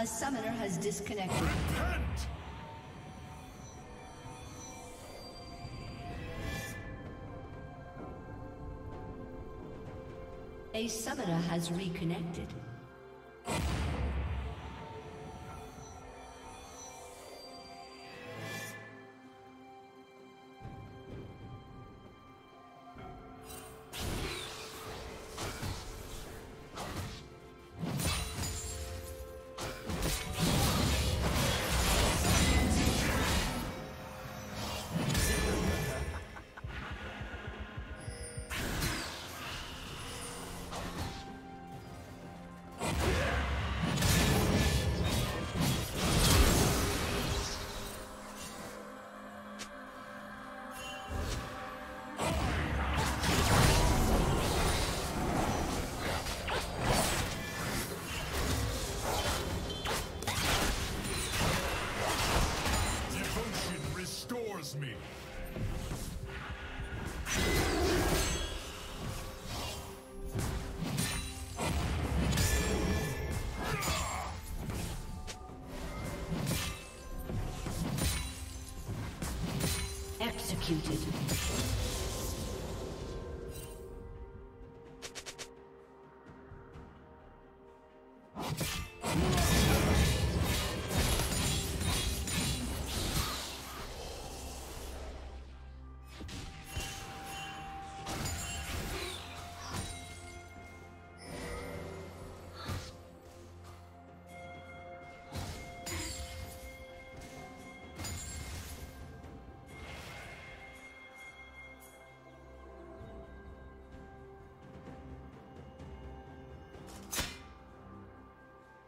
A summoner has disconnected. Repent! A summoner has reconnected. 김제주.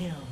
Kill.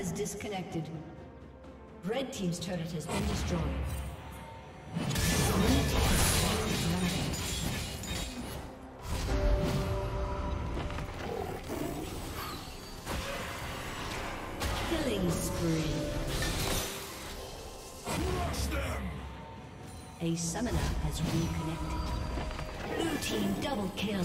Has disconnected. Red team's turret has been destroyed. Killing spree. A summoner has reconnected. Blue team double kill.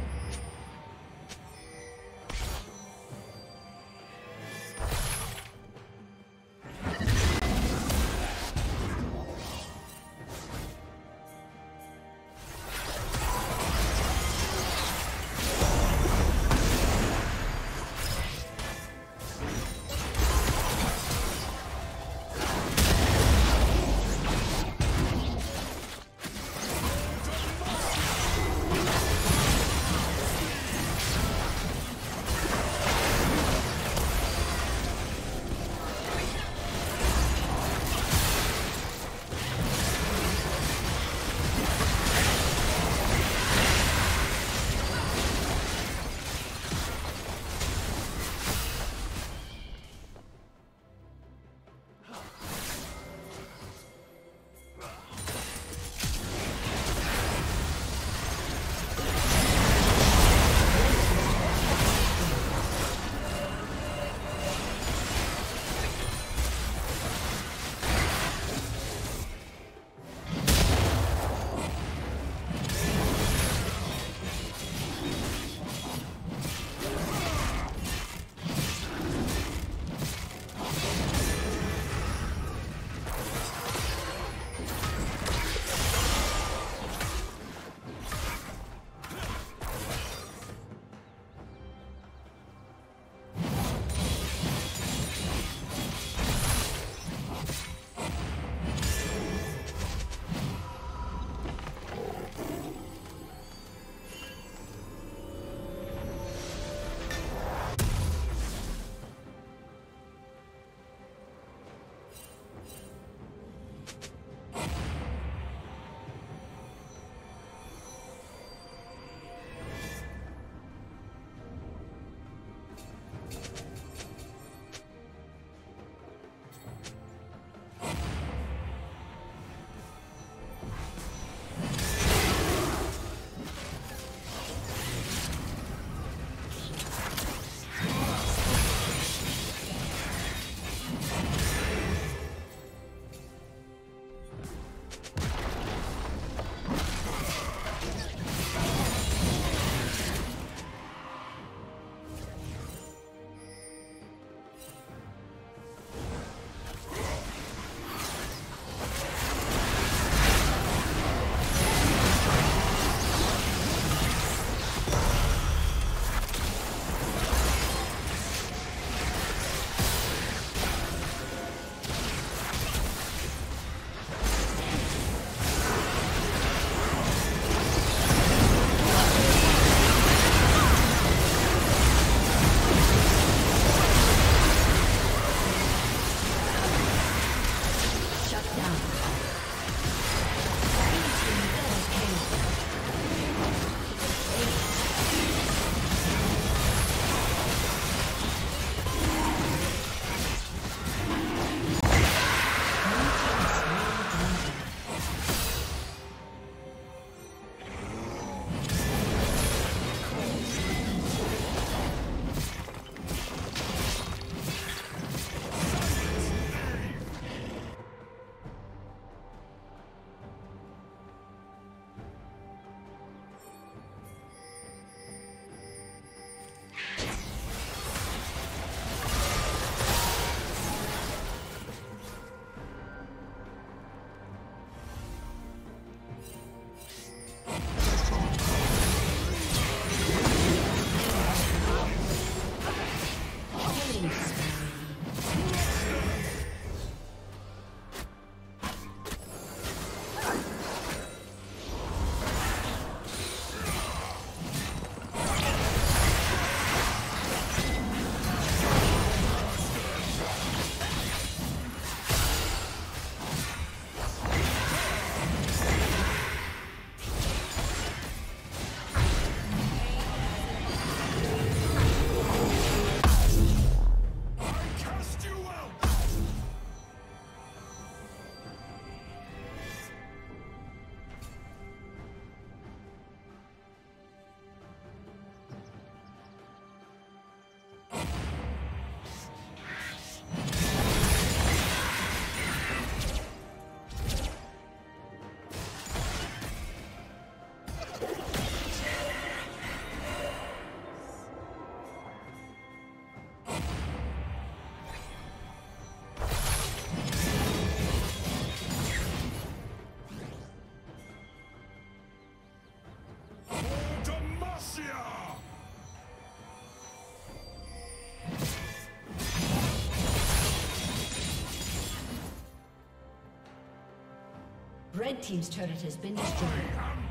Red Team's turret has been destroyed.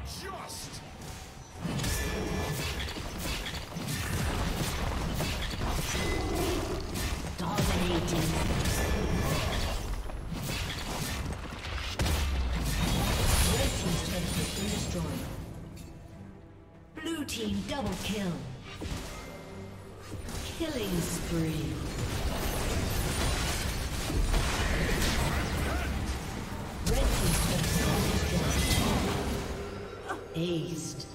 Just. Dominating. Turret has been destroyed. Blue Team double kill. Killing spree. Aced.